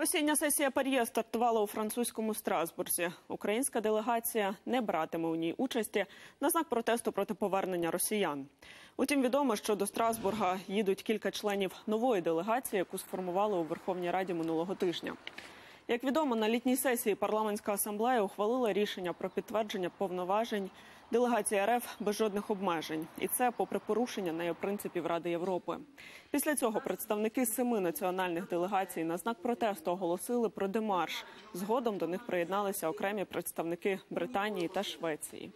Осіння сесія Пар'є стартувала у французькому Страсбурзі. Українська делегація не братиме у ній участі на знак протесту проти повернення росіян. Утім, відомо, що до Страсбурга їдуть кілька членів нової делегації, яку сформували у Верховній Раді минулого тижня. Як відомо, на літній сесії парламентська асамблея ухвалила рішення про підтвердження повноважень делегації РФ без жодних обмежень, і це попри порушення нею принципів Ради Європи. Після цього представники семи національних делегацій на знак протесту оголосили про демарш. Згодом до них приєдналися окремі представники Британії та Швеції.